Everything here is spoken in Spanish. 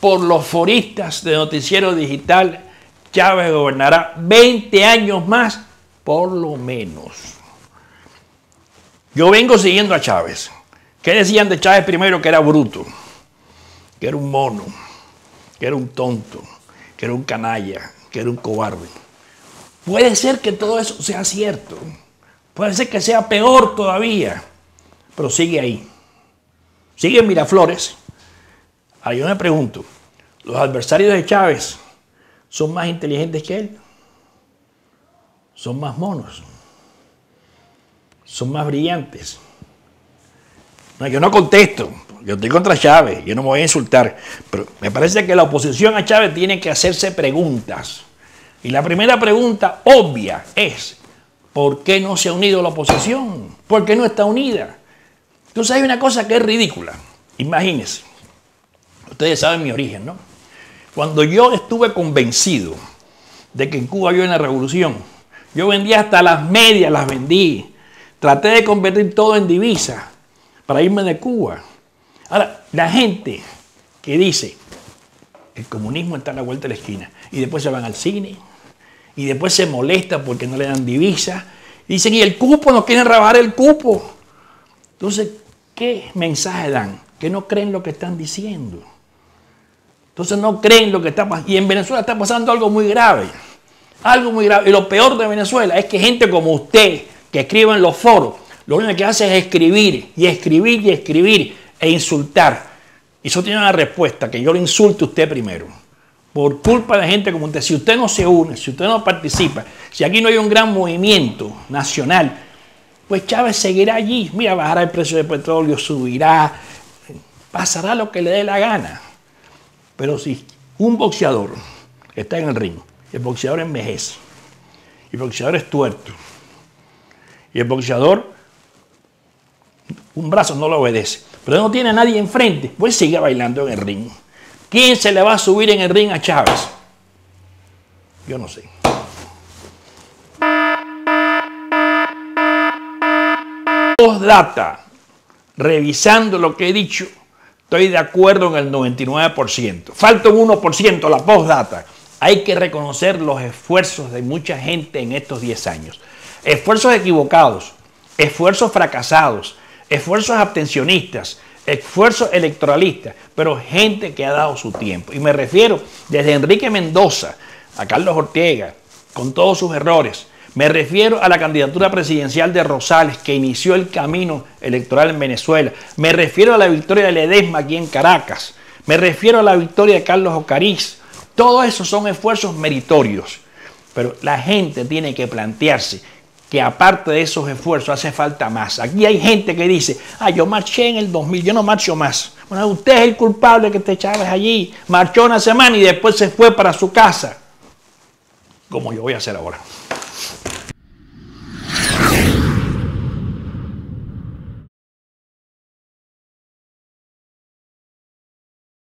por los foristas de Noticiero Digital, Chávez gobernará 20 años más, por lo menos. Yo vengo siguiendo a Chávez. ¿Qué decían de Chávez primero? Que era bruto, que era un mono, que era un tonto, que era un canalla, que era un cobarde. Puede ser que todo eso sea cierto. Puede ser que sea peor todavía. Pero sigue ahí. Sigue en Miraflores. Ahora yo me pregunto, ¿los adversarios de Chávez son más inteligentes que él? ¿Son más monos? ¿Son más brillantes? No, yo no contesto. Yo estoy contra Chávez. Yo no me voy a insultar. Pero me parece que la oposición a Chávez tiene que hacerse preguntas. Y la primera pregunta obvia es, ¿por qué no se ha unido la oposición? ¿Por qué no está unida? Entonces hay una cosa que es ridícula. Imagínense, ustedes saben mi origen, ¿no? Cuando yo estuve convencido de que en Cuba había una revolución, yo vendía hasta las medias, las vendí. Traté de convertir todo en divisa para irme de Cuba. Ahora, la gente que dice, el comunismo está a la vuelta de la esquina, y después se van al cine, y después se molesta porque no le dan divisa. Dicen, y el cupo, no quieren rebajar el cupo. Entonces, ¿qué mensaje dan? Que no creen lo que están diciendo. Entonces no creen lo que está pasando. Y en Venezuela está pasando algo muy grave. Algo muy grave. Y lo peor de Venezuela es que gente como usted, que escribe en los foros, lo único que hace es escribir y escribir y escribir e insultar. Y eso tiene una respuesta, que yo le insulte a usted primero por culpa de gente como usted, si usted no se une, si usted no participa, si aquí no hay un gran movimiento nacional, pues Chávez seguirá allí. Mira, bajará el precio del petróleo, subirá, pasará lo que le dé la gana. Pero si un boxeador está en el ring, el boxeador envejece, el boxeador es tuerto, y el boxeador un brazo no lo obedece, pero no tiene a nadie enfrente, pues sigue bailando en el ring. ¿Quién se le va a subir en el ring a Chávez? Yo no sé. Postdata, revisando lo que he dicho, estoy de acuerdo en el 99%. Falta un 1% la postdata. Hay que reconocer los esfuerzos de mucha gente en estos 10 años. Esfuerzos equivocados, esfuerzos fracasados, esfuerzos abstencionistas, esfuerzo electoralista, pero gente que ha dado su tiempo. Y me refiero desde Enrique Mendoza a Carlos Ortega, con todos sus errores. Me refiero a la candidatura presidencial de Rosales, que inició el camino electoral en Venezuela. Me refiero a la victoria de Ledesma aquí en Caracas. Me refiero a la victoria de Carlos Ocariz. Todos esos son esfuerzos meritorios. Pero la gente tiene que plantearse que aparte de esos esfuerzos hace falta más. Aquí hay gente que dice, ah, yo marché en el 2000, yo no marcho más. Bueno, usted es el culpable que te echabas allí, marchó una semana y después se fue para su casa, como yo voy a hacer ahora.